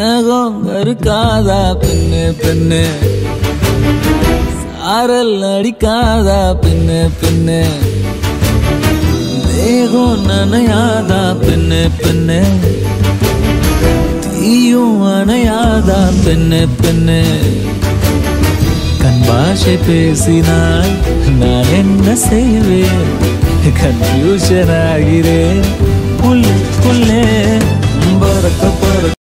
மேகம் இருக்காதா பெண்ணு பெண்ணு? சாரல் அடிக்காதா பெண்ணு பெண்ணு? தேகம் நனையாதா பெண்ணு பெண்ணு? தீயும் அணையாதா பெண்ணு பெண்ணு? கண் பாஷை பேசினால் நான் என்ன செய்வேன்? கன்ஃபியூஷன் ஆகிறேன்.